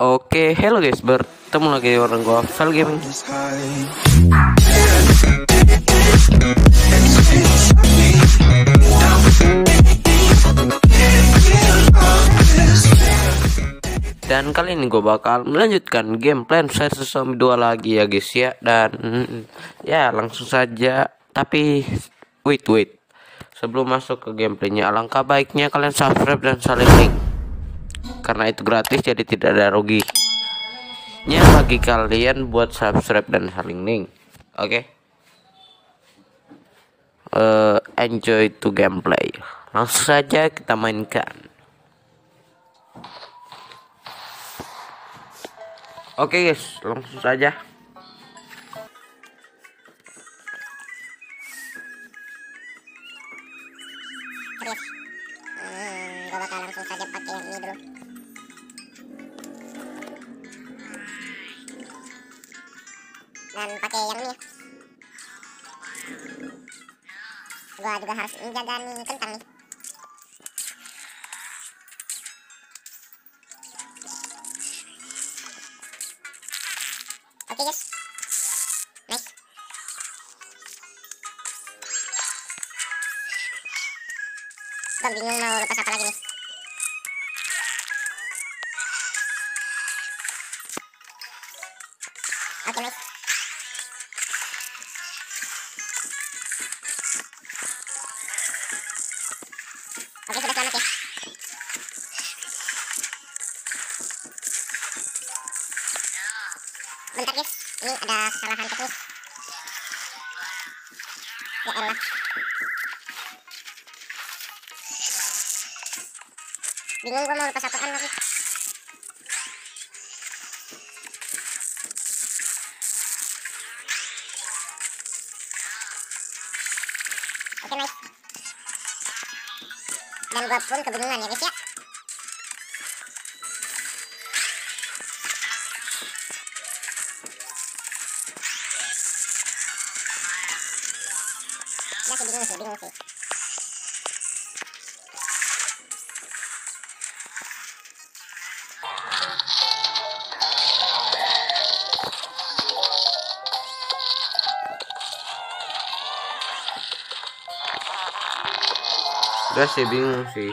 Oke, hello guys, bertemu lagi orang gua Val Gaming. Dan kali ini gue bakal melanjutkan game Plan vs Zombie 2 lagi ya guys ya Dan ya langsung saja. Tapi wait wait. Sebelum masuk ke gameplaynya Alangkah baiknya kalian subscribe dan saling link Karena itu gratis jadi tidak ada rugi Nya bagi kalian buat subscribe dan saling link Oke okay? uh, Enjoy to gameplay Langsung saja kita mainkan Oke okay guys, langsung saja. Gua juga harus menjaga nih kentang nih. Oke guys. Nice. Gue bingung mau lepas apa lagi nih. Bentar guys, ini ada kesalahan teknis. Ya elah. Bingung gua mau lepas apaan lagi. Oke nice. Dan gua pun kebingungan ya guys. Ya Udah sih bingung sih.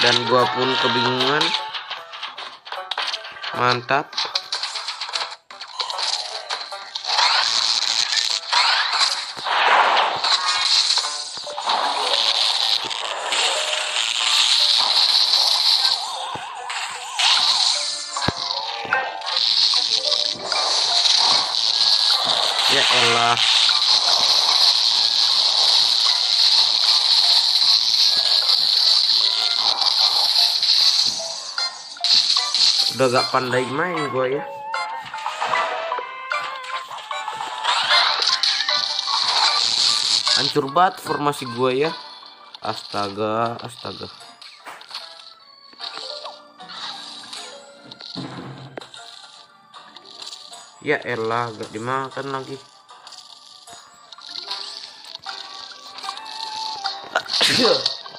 Dan gua pun kebingungan. Mantap. Udah gak pandai main gua ya. Hancur banget formasi gua ya. Astaga, astaga. Ya elah, gak dimakan lagi.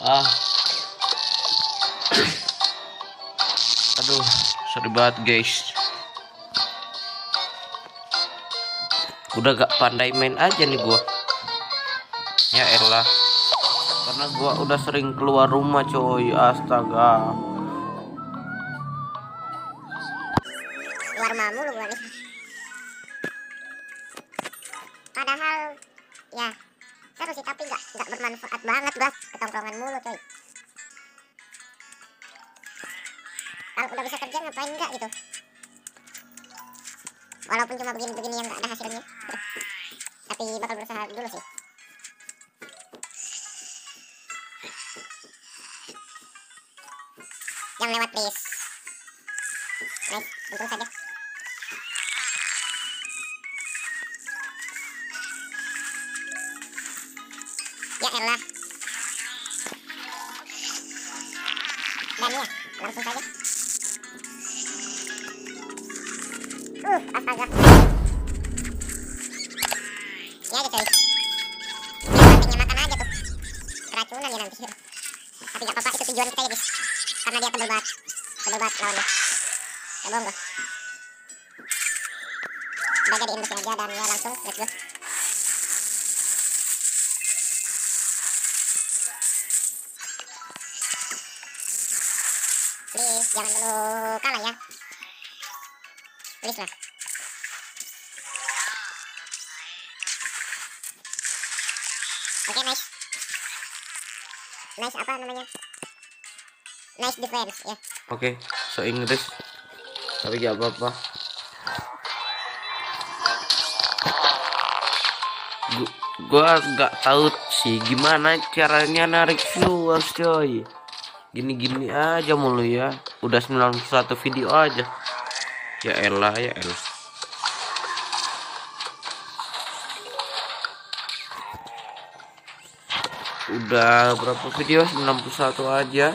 Ah. Aduh, sorry banget guys. Udah gak pandai main aja nih gua. Ya elah. Karena gua udah sering keluar rumah coy. Astaga. Keluar gua nih. Padahal ya seru sih tapi nggak nggak bermanfaat banget gua ketongkrongan mulu coy. Kalau udah bisa kerja ngapain enggak gitu? Walaupun cuma begini-begini yang nggak ada hasilnya. tapi bakal berusaha dulu sih. Yang lewat please. Nice, untung saja. Ya elah. Dan ya, langsung saja. Uh, astaga. kasih aja biar bantengnya makan aja tuh. Keracunan ya nanti. Tapi gak apa-apa itu tujuan kita ya guys karena dia tebel banget tebel banget lawannya. Gak bohong udah jadiin mesin aja dan ya langsung let's go please jangan dulu kalah ya. Please lah oke nice. Nice apa namanya? Nice defense ya. Oke so Inggris tapi gak apa-apa. Gu- gua nggak tahu sih gimana caranya narik viewers coy gini-gini aja mulu ya. Udah 91 video aja. Ya elah ya elah. Udah berapa video? 91 aja.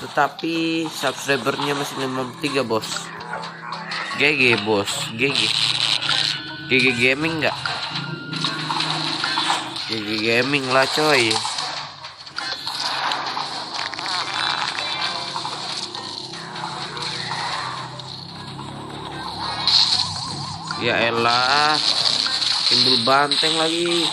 Tetapi subscribernya masih 53 bos. GG bos. GG GG gaming nggak? GG gaming lah coy ya elah timbul banteng lagi.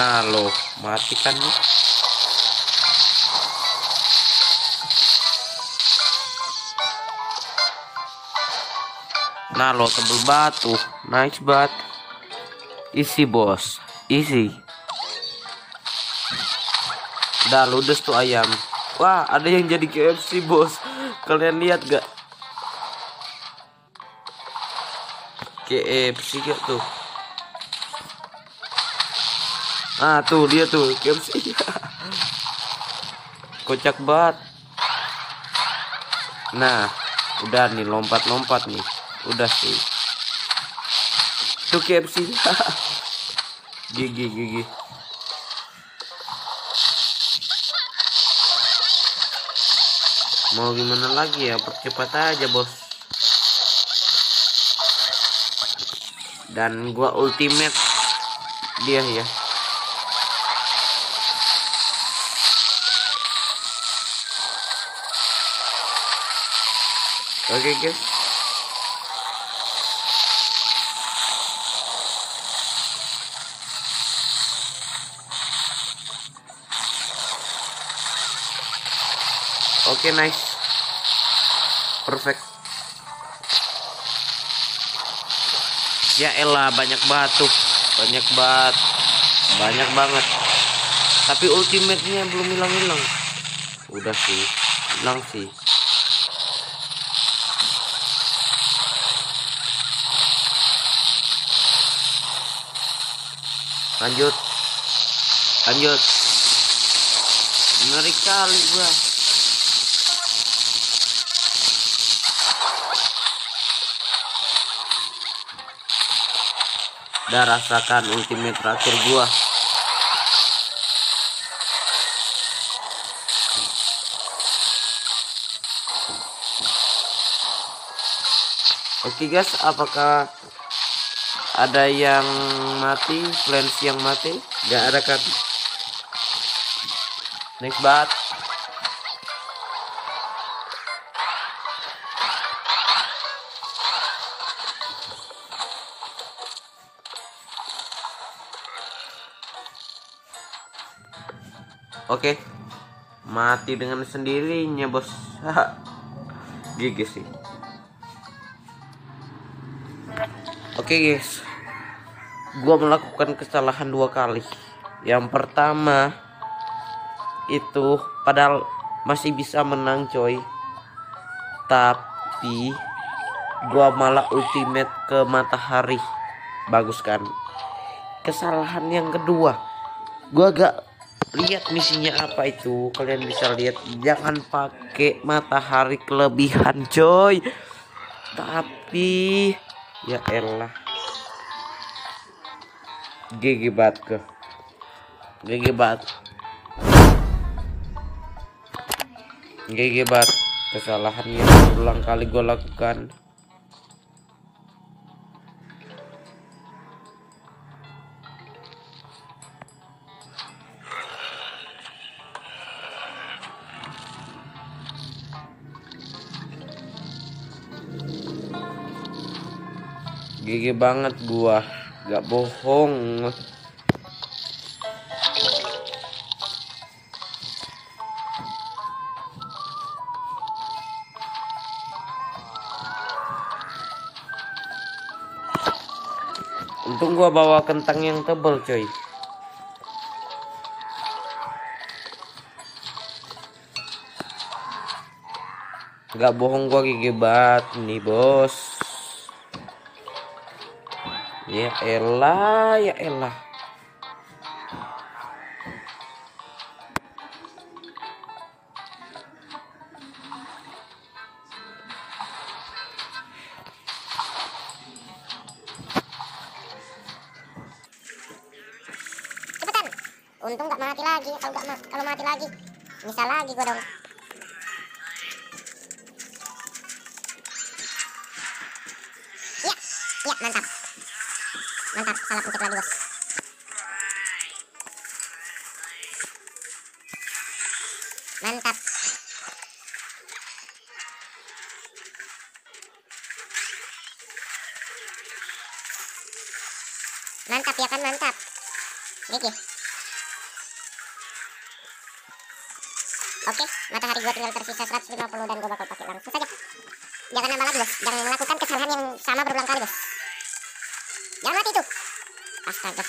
Nah lo matikan nih nah lo tebel batu. Nice bat isi bos. Isi Udah ludes tuh ayam. Wah, ada yang jadi KFC, Bos. Kalian lihat gak? KFC gak tuh? Ah, tuh dia tuh KFC. Kocak banget. Nah, udah nih lompat-lompat nih. Udah sih. Tuh KFC. gigi gigi. Mau gimana lagi ya? Percepat aja bos. Dan gua ultimate dia ya. Oke guys Oke, nice. Perfect. Ya elah banyak batu, banyak bat, banyak banget. Tapi ultimate-nya belum hilang-hilang. Udah sih, hilang sih. Lanjut. Lanjut. Ngeri kali gua. Udah rasakan ultimate terakhir gua. Oke guys, apakah ada yang mati, plans yang mati? Gak ada kan? Next bat. Oke. Mati dengan sendirinya, Bos. Gigi sih. Oke, guys. Gua melakukan kesalahan dua kali. Yang pertama itu padahal masih bisa menang, coy. Tapi gua malah ultimate ke matahari. Bagus kan? Kesalahan yang kedua, gua gak lihat misinya apa itu. Kalian bisa lihat. Jangan pakai matahari kelebihan coy. Tapi ya elah. GG bat ke. GG bat. GG bat. Kesalahan yang berulang kali gue lakukan GG banget gua gak bohong. Untung gua bawa kentang yang tebel coy Gak bohong gua gigi banget nih bos Ya elah ya elah. Untung nggak mati lagi. Kalau nggak ma- kalau mati lagi bisa lagi gua dong salah pencet lagi bos mantap mantap ya kan mantap GG Oke, matahari gua tinggal tersisa 150 dan gua bakal pakai langsung saja. Jangan nambah lagi, Bos. Jangan melakukan kesalahan yang sama berulang kali, Bos. Astaga.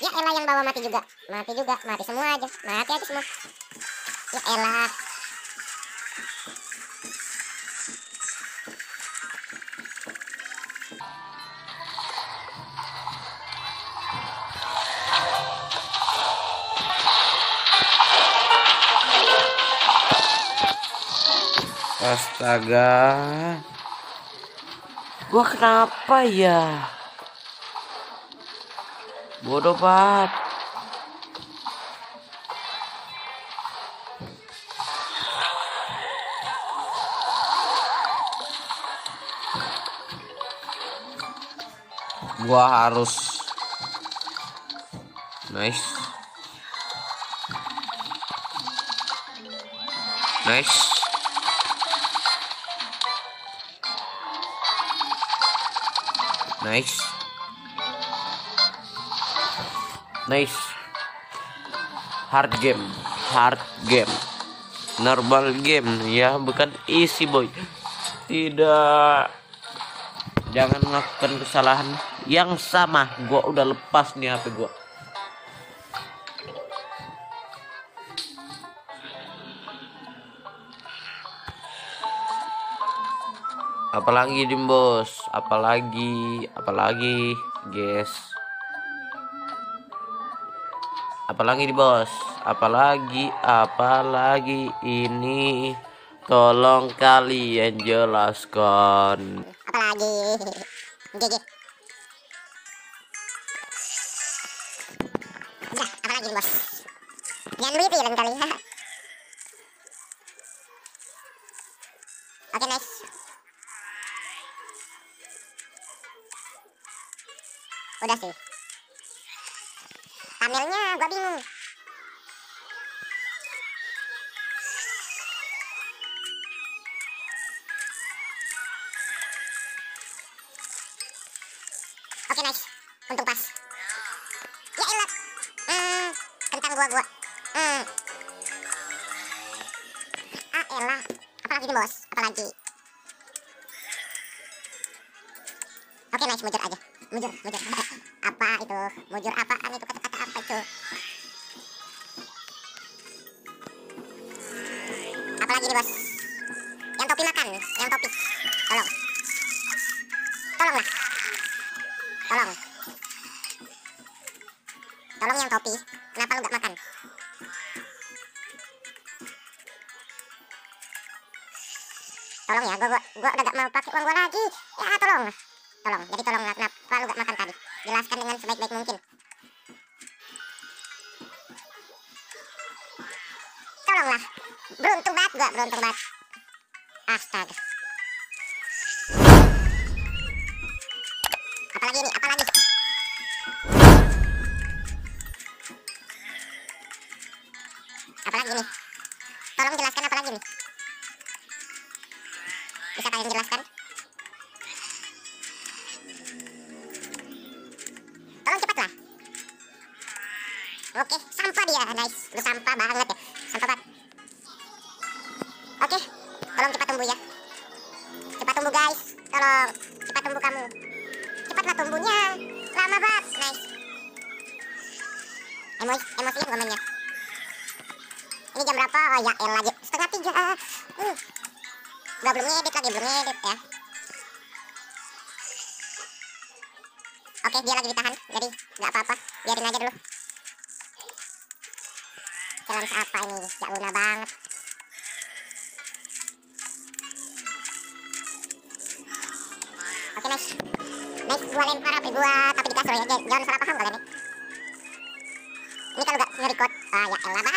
Ya elah yang bawa mati juga. Mati juga, mati semua aja. Mati aja semua. Ya elah. Astaga Gua kenapa ya? Bodoh banget. Gua harus Nice Nice Nice. Nice. Hard game, hard game. Normal game ya, bukan easy boy. Tidak. Jangan melakukan kesalahan yang sama. Gua udah lepas nih HP gua. apalagi dim bos apalagi apalagi guys apalagi di bos apalagi apalagi ini tolong kalian jelaskan Apalagi. GG. Udah, apalagi nih, Bos? Jangan duit ya kali. Oke, nice. Udah sih. Thumbnailnya gua bingung. Oke, nice. Untung pas. Ya elah. Hmm, kentang gua gua. Hmm. Ah, elah. Apalagi nih, Bos? Apalagi? Oke, nice. Mujur aja. Mujur, mujur. apa itu? Mujur apaan itu? Kata-kata apa itu? Apalagi nih, Bos? Yang topi makan. Yang topi. Tolong. Tolonglah. Tolong. Tolong yang topi. Kenapa lu gak makan? Tolong ya, gua, gua, gua udah gak mau pakai uang gua lagi. Beruntung banget gua beruntung banget. Astaga. Apalagi ini apalagi? Apalagi nih tumbuhnya. Lama banget nice emosi emosian gua mainnya. Ini jam berapa? Oh ya elah jam setengah tiga. Uh. Gak belum ngedit lagi belum ngedit ya. Oke dia lagi ditahan. Jadi nggak apa-apa. Biarin aja dulu. Challenge apa ini? Gak guna banget. Oke nice nice gua lempar apa gua tapi di kasur ya jangan salah paham kalian nih. Ini kalau gak nge-record ah ya elah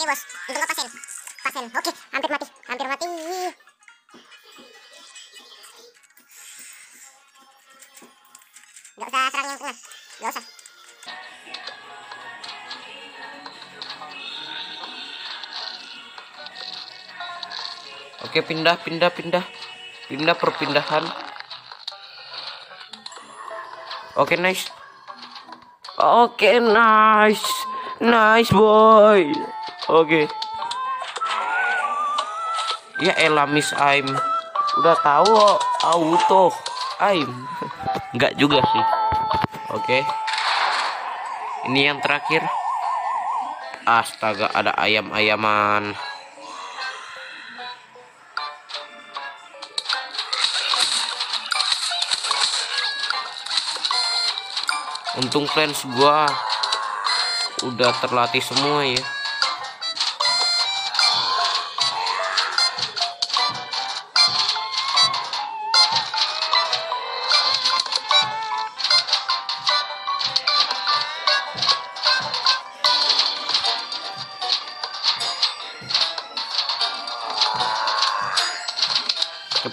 Oke bos, untung pasen, pasen. Oke, hampir mati, hampir mati. Gak usah serang yang tengah, gak usah. Oke, pindah, pindah, pindah. Pindah perpindahan. Oke, nice. Oke, nice. Nice, boy. Oke. Ya elah Miss Aim. Udah tahu auto Aim. Enggak juga sih. Oke. Ini yang terakhir. Astaga, ada ayam-ayaman. Untung fans gua udah terlatih semua ya.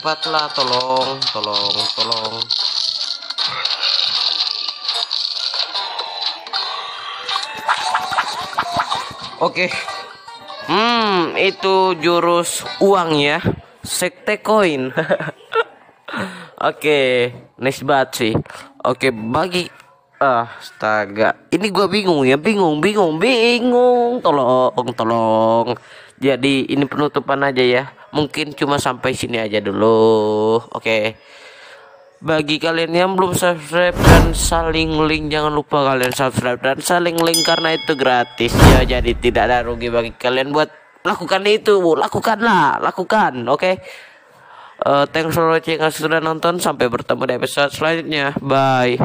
Cepatlah tolong, tolong, tolong. Oke. Hmm, itu jurus uang ya. Sekte koin. Oke, nice banget sih. Oke, bagi ah, astaga. Ini gua bingung ya, bingung, bingung, bingung. Tolong, tolong. Jadi ini penutupan aja ya. Mungkin cuma sampai sini aja dulu. Oke. Bagi kalian yang belum subscribe dan saling link jangan lupa kalian subscribe dan saling link karena itu gratis ya jadi tidak ada rugi bagi kalian buat lakukan itu lakukanlah lakukan oke okay? uh, thanks for watching sudah nonton sampai bertemu di episode selanjutnya bye